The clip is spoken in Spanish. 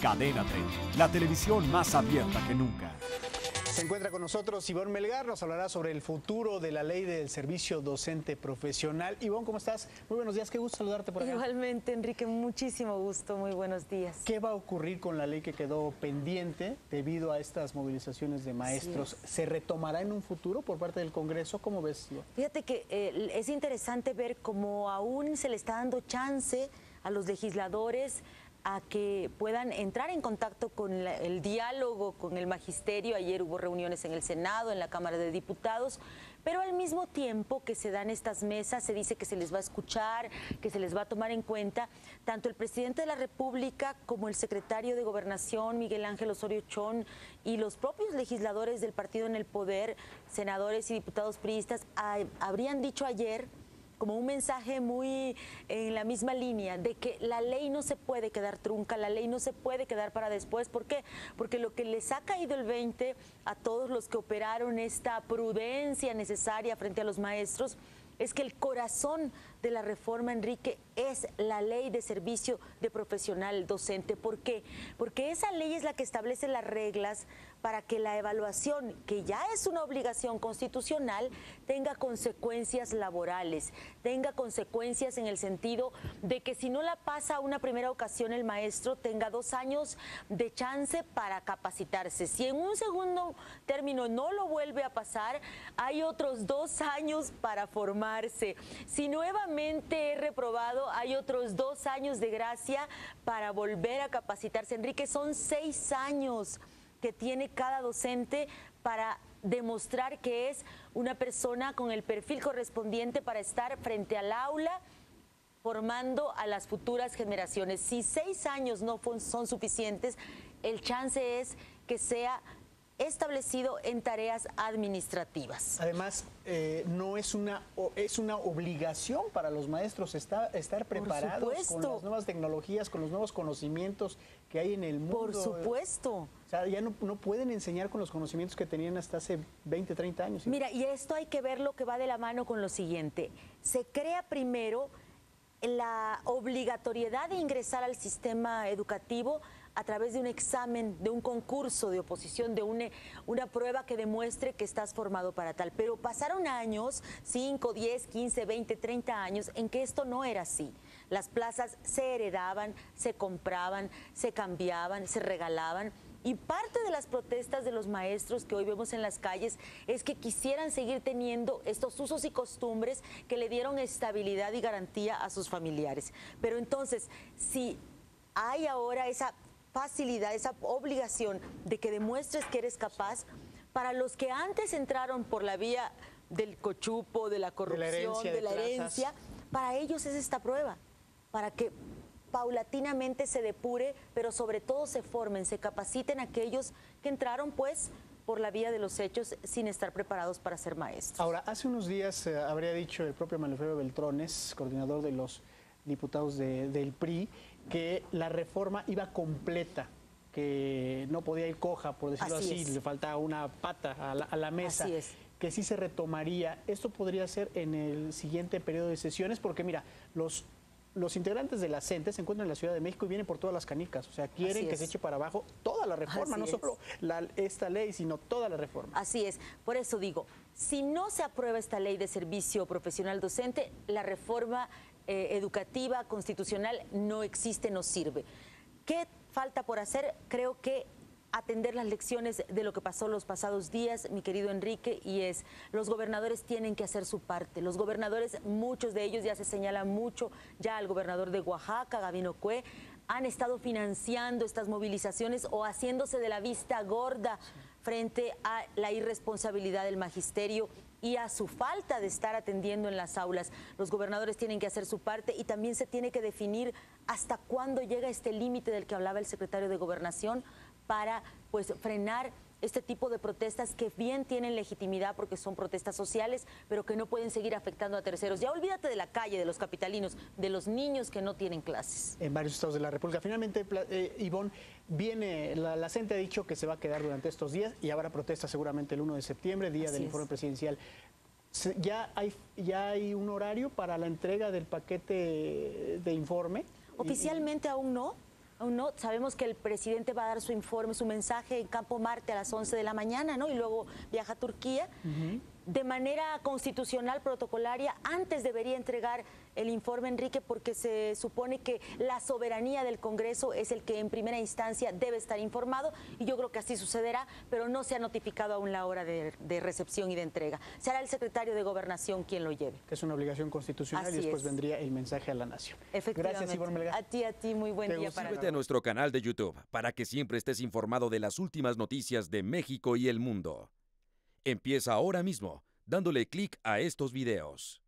Cadena 30, la televisión más abierta que nunca. Se encuentra con nosotros Ivonne Melgar, nos hablará sobre el futuro de la ley del servicio docente profesional. Ivonne, ¿cómo estás? Muy buenos días, qué gusto saludarte por acá. Igualmente, Enrique, muchísimo gusto, muy buenos días. ¿Qué va a ocurrir con la ley que quedó pendiente debido a estas movilizaciones de maestros? ¿Se retomará en un futuro por parte del Congreso? ¿Cómo ves? Fíjate que eh, es interesante ver cómo aún se le está dando chance a los legisladores a que puedan entrar en contacto con el diálogo con el magisterio. Ayer hubo reuniones en el Senado, en la Cámara de Diputados, pero al mismo tiempo que se dan estas mesas, se dice que se les va a escuchar, que se les va a tomar en cuenta, tanto el presidente de la República como el secretario de Gobernación, Miguel Ángel Osorio Chón, y los propios legisladores del partido en el poder, senadores y diputados priistas, habrían dicho ayer como un mensaje muy en la misma línea de que la ley no se puede quedar trunca, la ley no se puede quedar para después. ¿Por qué? Porque lo que les ha caído el 20 a todos los que operaron esta prudencia necesaria frente a los maestros es que el corazón de la reforma, Enrique, es la ley de servicio de profesional docente. ¿Por qué? Porque esa ley es la que establece las reglas para que la evaluación, que ya es una obligación constitucional, tenga consecuencias laborales, tenga consecuencias en el sentido de que si no la pasa una primera ocasión el maestro, tenga dos años de chance para capacitarse. Si en un segundo término no lo vuelve a pasar, hay otros dos años para formarse. Si nuevamente es reprobado, hay otros dos años de gracia para volver a capacitarse. Enrique, son seis años que tiene cada docente para demostrar que es una persona con el perfil correspondiente para estar frente al aula formando a las futuras generaciones. Si seis años no son suficientes, el chance es que sea establecido en tareas administrativas. Además, eh, no es una es una obligación para los maestros estar, estar preparados con las nuevas tecnologías, con los nuevos conocimientos que hay en el mundo. Por supuesto. O sea, ya no, no pueden enseñar con los conocimientos que tenían hasta hace 20, 30 años. Mira, y esto hay que ver lo que va de la mano con lo siguiente. Se crea primero la obligatoriedad de ingresar al sistema educativo a través de un examen, de un concurso de oposición, de una, una prueba que demuestre que estás formado para tal. Pero pasaron años, 5, 10, 15, 20, 30 años, en que esto no era así. Las plazas se heredaban, se compraban, se cambiaban, se regalaban. Y parte de las protestas de los maestros que hoy vemos en las calles es que quisieran seguir teniendo estos usos y costumbres que le dieron estabilidad y garantía a sus familiares. Pero entonces, si hay ahora esa facilidad, esa obligación de que demuestres que eres capaz, para los que antes entraron por la vía del cochupo, de la corrupción, de la herencia, para ellos es esta prueba, para que paulatinamente se depure, pero sobre todo se formen, se capaciten aquellos que entraron pues por la vía de los hechos sin estar preparados para ser maestros. Ahora, hace unos días eh, habría dicho el propio Manufero Beltrones, coordinador de los diputados del PRI, que la reforma iba completa, que no podía ir coja, por decirlo así, le faltaba una pata a la, mesa. que sí se retomaría. Esto podría ser en el siguiente periodo de sesiones, porque mira, los los integrantes de la CENTE se encuentran en la Ciudad de México y vienen por todas las canicas. O sea, quieren que se eche para abajo toda la reforma, no solo esta ley, sino toda la reforma. Así es. Por eso digo, si no se aprueba esta ley de servicio profesional docente, la reforma eh, educativa, constitucional, no existe, no sirve. ¿Qué falta por hacer? Creo que atender las lecciones de lo que pasó los pasados días, mi querido Enrique, y es, los gobernadores tienen que hacer su parte. Los gobernadores, muchos de ellos ya se señalan mucho, ya al gobernador de Oaxaca, Gabino Cue, han estado financiando estas movilizaciones o haciéndose de la vista gorda frente a la irresponsabilidad del magisterio y a su falta de estar atendiendo en las aulas. Los gobernadores tienen que hacer su parte y también se tiene que definir hasta cuándo llega este límite del que hablaba el secretario de Gobernación para pues frenar este tipo de protestas que bien tienen legitimidad porque son protestas sociales, pero que no pueden seguir afectando a terceros. Ya olvídate de la calle, de los capitalinos, de los niños que no tienen clases. En varios estados de la República. Finalmente, eh, Ivonne, viene, la, la CENTE ha dicho que se va a quedar durante estos días y habrá protesta seguramente el 1 de septiembre, día del informe presidencial. ¿Ya hay, ¿Ya hay un horario para la entrega del paquete de informe? Oficialmente aún no, Aún no, sabemos que el presidente va a dar su informe, su mensaje en Campo Marte a las 11 de la mañana, ¿no? Y luego viaja a Turquía. De manera constitucional, protocolaria, antes debería entregar el informe, Enrique, porque se supone que la soberanía del Congreso es el que en primera instancia debe estar informado y yo creo que así sucederá, pero no se ha notificado aún la hora de, de recepción y de entrega. Será el secretario de Gobernación quien lo lleve. Que es una obligación constitucional Así y después es. vendría el mensaje a la nación. Efectivamente. Gracias, Ivonne Melgar. A ti, a ti, muy buen Te día para Suscríbete a nuestro canal de YouTube para que siempre estés informado de las últimas noticias de México y el mundo. Empieza ahora mismo dándole clic a estos videos.